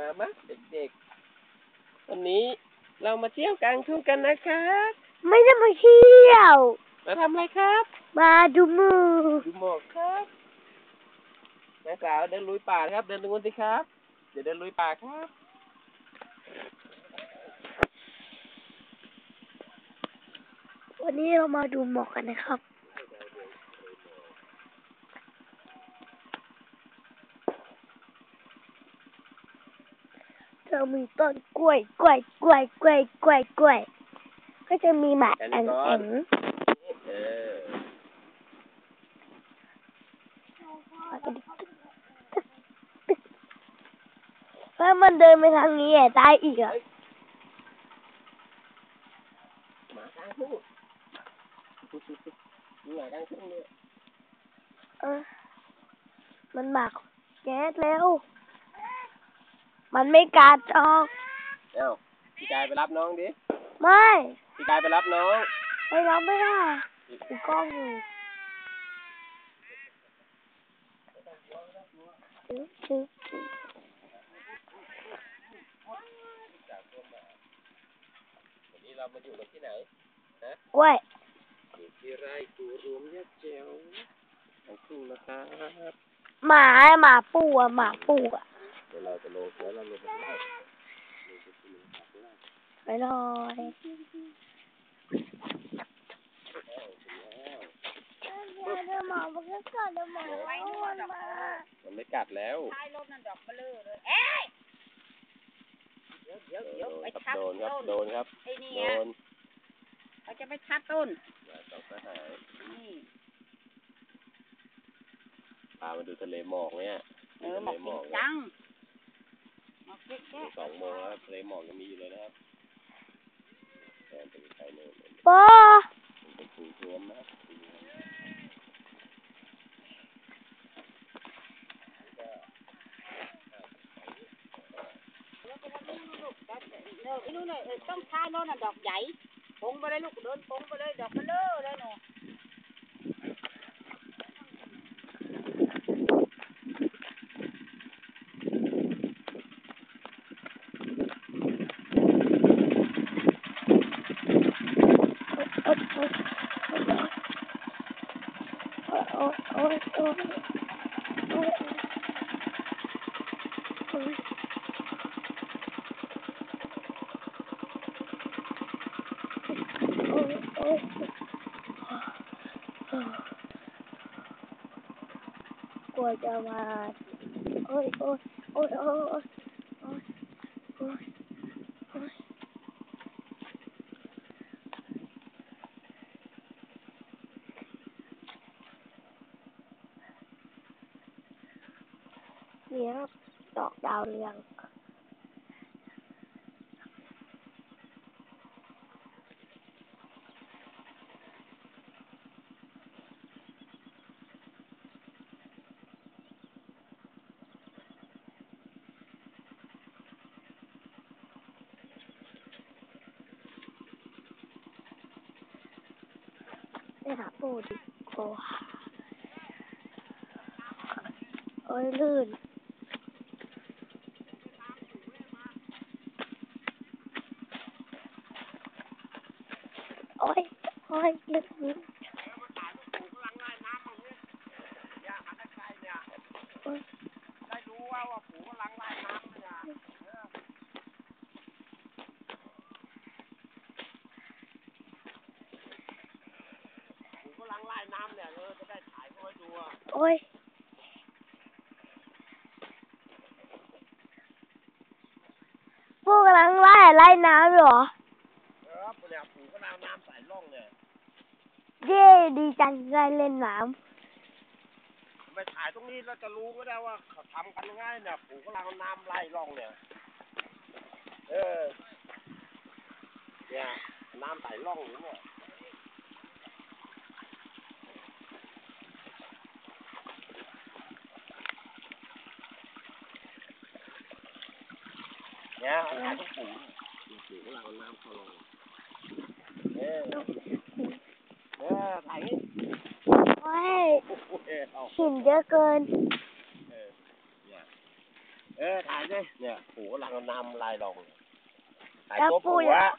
มามาเด็กๆ วันนี้เรามาเที่ยวกลางทุ่งกันนะครับไม่ได้มาเที่ยว มาทำอะไรครับ มาดูมือดูหมอกครับแม่สาวเดินลุยป่านะครับ เดินตรงนู้นสิครับ เดี๋ยวเดินลุยป่าครับวันนี้เรามาดูหมอกกันนะครับ จะ มีต้นกล้วย กล้วย กล้วย กล้วย กล้วย กล้วย ก็จะมีหมาแอนแอนก่อแอนนเออถ้ามันเดินไปทางนี้อะตายอีกอะหมากลางทุ่งมีหมากลางทุ่งเนี่ยเออมันหมักแก๊สแล้ว มันไม่กัดออกเอ้าพี่กายไปรับน้องดิ ไม่พี่กายไปรับน้องไปรับไม่ได้มีกล้องอยู่ชึบชึบชึบวันนี้เรามาอยู่กันที่ไหนกล้วยอยู่ที่ไร่กูรวมยะเจวกลางทุ่งนะครับหมาหมาปู่อะหมาปู่อะ เดี๋ยวเราจะลงแล้วเราลงไปได้ไปลอยหมามันก็กัดหมามันมามันไม่กัดแล้วท้ายรถนั่นดอกเบลอเลยเอ้ยเดี๋ยวเดี๋ยวเดี๋ยวไปทับโดนครับต้นโดนครับไอ้นี่โดนเขาจะไปทับต้นต้องสหายนี่พามาดูทะเลหมอกเนี่ยเออหมอกทะเลหมจริองกจัง หมอกเจ๊ะสองโมงแล้วทะเลหมอกยังมีอยู่เลยนะครับแต่เป็นใครเนี่ยเป็นปอเป็นปูรวมนะครับปูรวมเดี๋ยวไอ้นู่นน่ะเออต้องท้ายรถน่ะดอกใหญ่ปงไปเลยลูกเดินปงไปเลยดอกเบลอเลยหนู ควรจะมาโโอ้ยโอ้ยโอ้ยโอ้ยโอ้ยโอ้ยเลี้ยงดอกดาวเรือง หาปูดิโอ้โอ้ยลื่นโอ้ยโอ้ยลื่นได้ดูว่าว่าปูกำลังไล่น้ำเนี่ยปูกำลังไล่น้ำเนี่ยเออจะได้ถ่ายเขาให้ดูอะ โอ้ยปูกำลังไล่ไล่ น้ำอยู่เหรอเออเนี่ยปูก็เอาน้ำใส่ร่องเนี่ยเย้ดีจังได้เล่นน้ไปถ่ายตรงนี้เราจะรู้ก็ได้ว่าเขาทำกันยังไงเนี่ยปูกำลังเอาน้ำไล่ร่องเนี่ยเออเนี่ยน้ำใส่ร่องอยู่เนี่ยเนี่ยเขาถ่ายตรงปู เนี่ยปูกำลังเอาน้ำเข้าร่องเออเออถ่ายนี่ำโอ้ยโอ้โหเอาหินเยอะเกิน เออเนี่ยเออถ่ายายดิเนี่ยปู่กำลังเอาน้ำลายลองถ่ายแล้วตัวปู่ปู่อยาอะก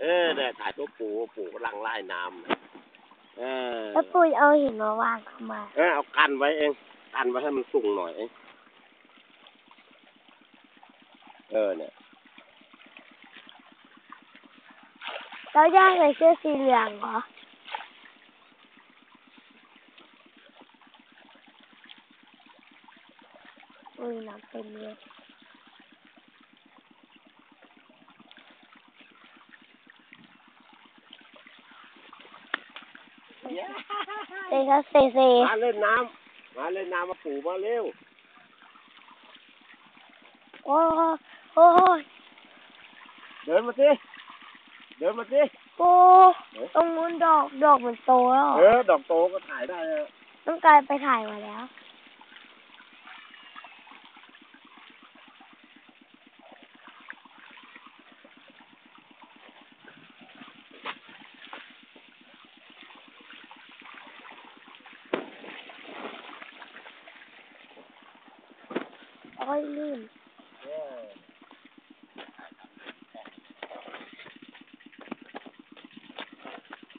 เออเนี่ยถ่ายตัวปู่ปู่กำลังไล่น้ำเออแล้วปุ้ยเอาหินมาวางทำไมเออเอากันไว้เองกันไว้ให้มันสูงหน่อยเองเออเนี่ย แล้วย่าใส่เสื้อสีเหลืองเหรออุ้ยน้ำเต็มเลยเซก็เซเซมาเล่นน้ำมาเล่นน้ำมาปู่มาเร็วโอ้ยโอ้ยเดินมาสิ เดินมาสิโอ้ตรงนู้นดอกดอกมันโตแล้วเอเหรออดอกโตก็ถ่ายได้อะต้องกลายไปถ่ายมาแล้วโอ้ยลื่น เออ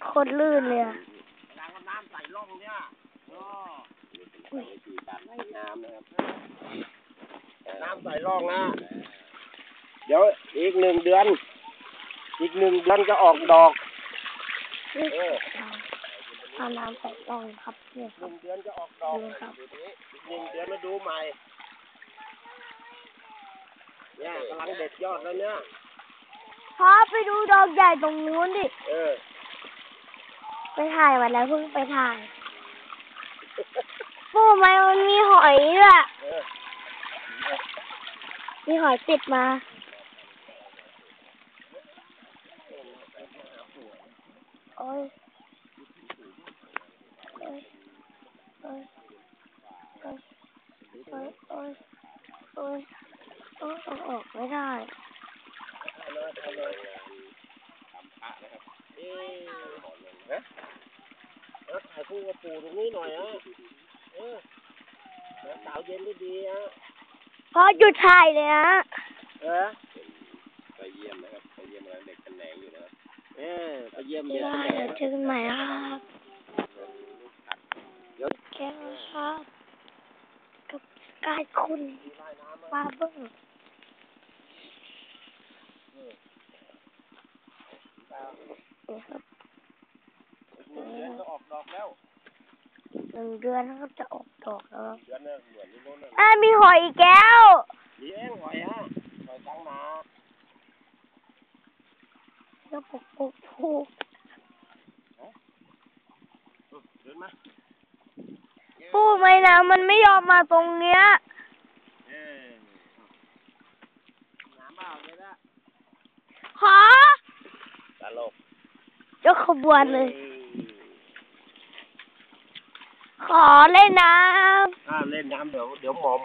โค ตรลื่นเลยอะล้างน้ำใส่ร่องเนี่ยเออวิธีการไล่น้ำนะครับน้ำใส่ร่องนะ เดี๋ยวอีกหนึ่งเดือน อีกหนึ่งเดือนจะออกดอกนี่เออเอาน้ำใส่กล่องครับเนี่ยหครันึ่บงเดือนจะออกดอกดูครับอีกหนึ่งเดือนมาดูใหม่ เนี่ยกำลังเด็ดยอดแล้วเนี่ยพอไปดูดอกใหญ่ตรงนู้นดิ เออ ไปถ่ายวันแล้วเพิ่งไปถ่ายปูไมมันมีหอยด้วย มีหอยติดมาโอ้ยโอ้ยโอ้ยโอ้ยโอ้ยโอ้ยโอ้ยโอ้ยเอาออกไม่ได้ เอาเลยเอาเลยทำพระนะครับเอ๊ะเอ๊ะเอาถ่ายคู่กับปู่ตรงนี้หน่อยอะเออเดี๋ยวสาวเย็นได้ดีอะ พอ หยุดถ่ายเลยฮะเออไปเยี่ยมนะครับไปเยี่ยมเด็กกันแหนงอยู่นะครับเออไปเยี่ยมไม่เด็กได้กันแหนเดี๋ยวงเจอกันใหม่ครับเดี๋ยวแก้วครับกับกายคุณปลาเบิ้งนี่ครับหนึ่งเดือนก็ออกดอกแล้ว หนึ่งเดือนก็จะออกดอกแล้วครับเดือนนึงเหมือนนี่โน่นน่ะอ่ามีหอยอีกแก้ว เลี้ยงหอยฮะหอยกลางนาแล้วปกปกผูกเดินมาปูไหมนะมันไม่ยอมมาตรงเนี้ย เออน้ำเปล่าเลยนะขอตลก ยกขบวนเลยขอ เล่นน้ถ้าเล่นน้ำเดี๋ยวเดี๋ยวหมอม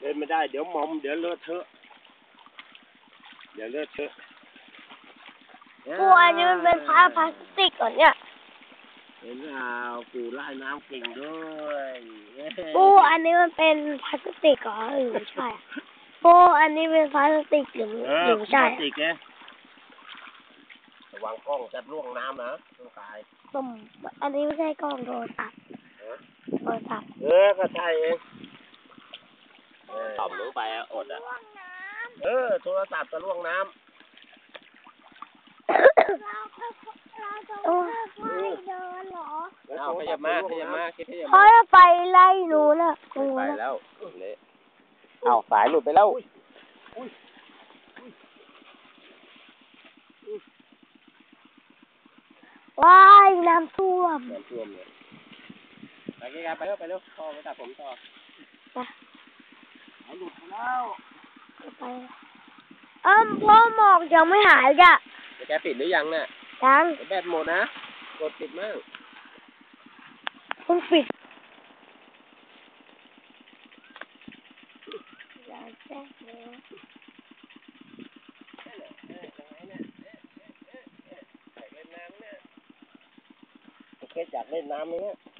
เล่นไม่ได้เดี๋ยวหมอม เดี๋ยวเลอะเทอะ เดี๋ยวเลอะเทอะำปูอันนี้มันเป็นผ้าพลาสติกก่อนเนี่ยเห็นเปล่าปู่ไล่น้ำเก่งด้วยเย้ปูอันนี้มันเป็นพลาสติกเหรอหรือไม่ใช่อะปูอันนี้เป็นพลาสติกหรือเอหอรือไม่ใช่พลาสอะติกไงระวังกล้องจะล่วงน้ำนะต้องตายส้มอันนี้ไม่ใช่กล้องโทรศัพท์เออ โทรศัพท์เออก็ใช่เองตอบรู้ไปอะอดอะเออ โทรศัพท์จะล่วงน้ำโอ้เอาขยับมาขยับมาคิดขยับเพราะถ้าไปไล่หนูน่ะหนูไปน่ะแล้วเละเอาสายหลุดไปแล้ว ว้ายน้ำท่วม น้ำท่วมเลย ไปไกลๆไปเร็วไปเร็วพ่อไปตัดผมต่อไปสายหลุดไปแล้วไปเอ้มพ่อหมอกยังไม่หายจ้ะแกปิดหรือยังเนี่ยยังแบตหมดนะกดปิดมั่งเพิ่งปิดอย่าแจ้งเลยโอเคอยากเล่นน้ำไหมเนี่ยอยาก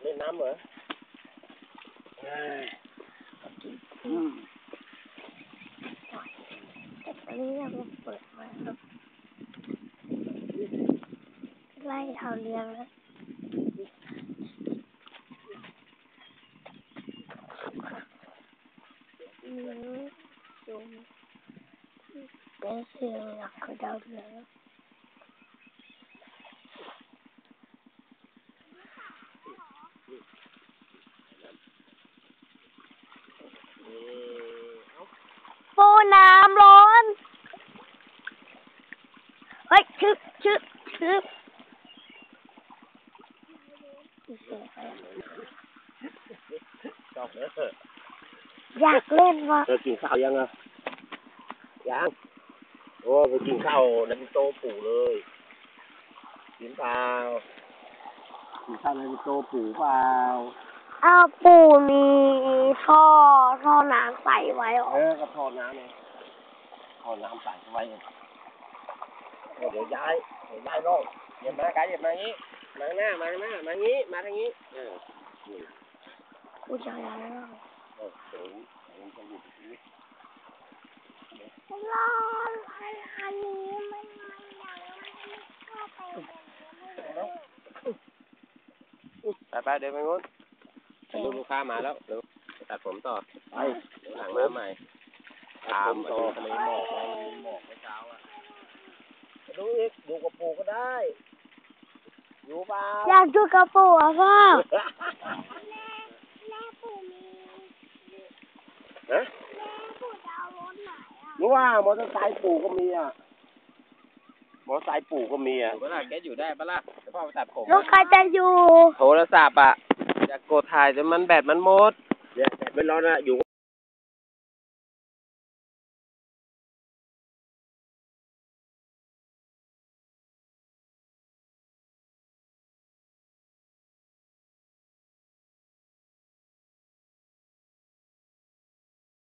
เล่นน้ำเหรอเออืมแต่ตอนนี้ยังไม่เปิดมาครับไล่เท่าเรียงแล้วอืมจุ่มเป็นเสียงหลักของดาวเรืองแล้ว ปูน้ำร้อน เฮ้ย ชึบชึบชึบมีเสียงอะไรชอบเด้ออยากเล่นว่ะเธอกินข้าวยังอะยังโอ้ไปกินข้าวในโต๊ะปู่เลยกินเปล่ากินข้าวในโต๊ะปู่เปล่าอ้าวปู่มีท่อท่อน้ำใส่ไว้เหรอเออก็ทอดน้ำไงทอดน้ำใส่เข้าไว้เองเออเดี๋ยวย้ายเดี๋ยวย้ายร่องเหยียบมาไกลเหยียบมาอย่างนี้ มาข้างหน้า มาข้างหน้า มาอย่างนี้ มาทางนี้เออนี่กูจะอะไรบ้างเออเดี๋ยวเดี๋ยวจะหยุดตรงนี้ร้อนอันนี้มันมันยังไม่เข้าไปไปไปเดินไปงู้นไปดูลูกค้ามาแล้วเร็วไปตัดผมต่อไปเดี๋ยวหลังมาใหม่ตามต่อทะเลหมอกไงมีหมอกเมื่อเช้าอะดูอีกดูกับปู่ก็ได้ อยู่เปล่าอยากดูกระปูอะพ่อฮะรู้ว่ามอเตอร์ไซค์ปู่ก็มีอะมอเตอร์ไซค์ปู่ก็มีอะเวลาแกอยู่ได้ปะล่ะเดี๋ยวพ่อไปตัดผมลูกใครจะอยู่ โทรศัพท์อะอยากกดถ่ายแต่มันแบตมันหมด เนี่ยแบตไม่ร้อนอะอยู่